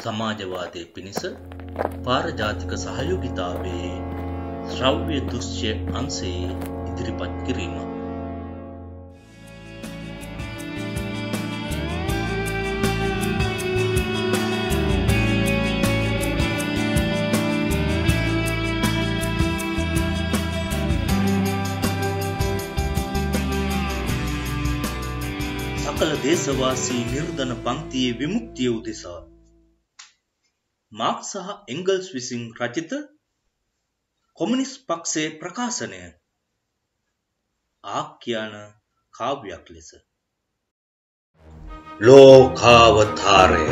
සමාජවාදය පිණිස පාරජාතික සහයෝගිතාවේ ශ්‍රව්‍ය දෘශ්‍ය අන්සේ ඉදිරිපත් කිරීම. සකල දේශවාසී නිර්ධන පංක්තියේ විමුක්තිය උදෙසා මාක් සහ එංගල්ස් විසින් රචිත කොමිනිස් පක්ෂයේ ප්‍රකාශනය. ආඛ්‍යාන කාව්‍යයක් ලෙස. ලෝකාවතාරය.